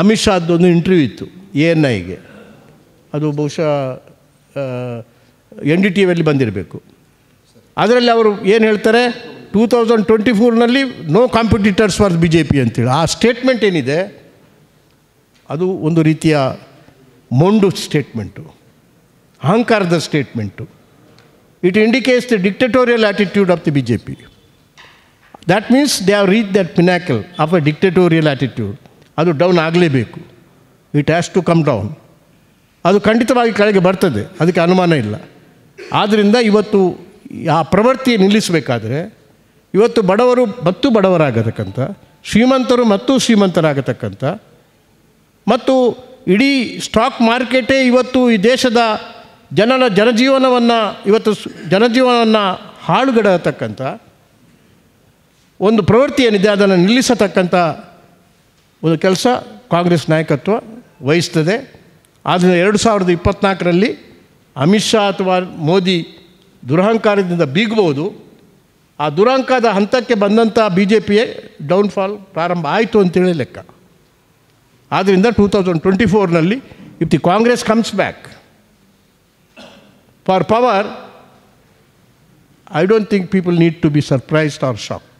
ಅಮಿತ್ ಶಾದೊಂದು ಇಂಟರ್ವ್ಯೂ ಇತ್ತು, A N ಐಗೆ. ಅದು ಬಹುಶಃ ಎನ್ ಡಿ ಟಿ ವಿಯಲ್ಲಿ ಬಂದಿರಬೇಕು. ಅದರಲ್ಲಿ ಅವರು ಏನು ಹೇಳ್ತಾರೆ two thousand twenty ಫೋರ್ನಲ್ಲಿ no competitors for B J P ಅಂತೇಳಿ. ಆ ಸ್ಟೇಟ್ಮೆಂಟ್ ಏನಿದೆ, ಅದು ಒಂದು ರೀತಿಯ ಮೊಂಡು ಸ್ಟೇಟ್ಮೆಂಟು ಅಹಂಕಾರದ statement it indicates the dictatorial attitude of the B J P that means they have reach that pinnacle of a dictatorial attitude ಅದು down ಆಗಲೇಬೇಕು. It has to come down ಅದು ಖಂಡಿತವಾಗಿ ಕೆಳಗೆ ಬರ್ತದೆ, ಅದಕ್ಕೆ ಅನುಮಾನ ಇಲ್ಲ. ಆದ್ದರಿಂದ ಇವತ್ತು ಆ ಪ್ರವೃತ್ತಿ ನಿಲ್ಲಿಸಬೇಕಾದ್ರೆ, ಇವತ್ತು ಬಡವರು ಮತ್ತು ಬಡವರಾಗತಕ್ಕಂಥ, ಶ್ರೀಮಂತರು ಮತ್ತು ಶ್ರೀಮಂತರಾಗತಕ್ಕಂಥ, ಮತ್ತು ಇಡೀ ಸ್ಟಾಕ್ ಮಾರ್ಕೆಟೇ ಇವತ್ತು ಈ ದೇಶದ ಜನರ ಜನಜೀವನವನ್ನು, ಇವತ್ತು ಜನಜೀವನವನ್ನು ಹಾಳುಗಡತಕ್ಕಂಥ ಒಂದು ಪ್ರವೃತ್ತಿ ಏನಿದೆ ಅದನ್ನು ನಿಲ್ಲಿಸತಕ್ಕಂಥ ಒಂದು ಕೆಲಸ ಕಾಂಗ್ರೆಸ್ ನಾಯಕತ್ವ ವಹಿಸ್ತದೆ. ಆದ್ದರಿಂದ ಎರಡು ಸಾವಿರದ ಇಪ್ಪತ್ನಾಲ್ಕರಲ್ಲಿ ಅಮಿತ್ ಶಾ ಅಥವಾ ಮೋದಿ ದುರಹಂಕಾರದಿಂದ ಬೀಗಬಹುದು. ಆ ದುರಹಂಕಾರದ ಹಂತಕ್ಕೆ ಬಂದಂಥ ಬಿ ಜೆ ಪಿಯೇ ಡೌನ್ಫಾಲ್ ಪ್ರಾರಂಭ ಆಯಿತು ಅಂತೇಳಿ ಲೆಕ್ಕ. ಆದ್ದರಿಂದ two thousand twenty ಫೋರ್ನಲ್ಲಿ if the Congress comes back for power I don't think people need to be surprised or shock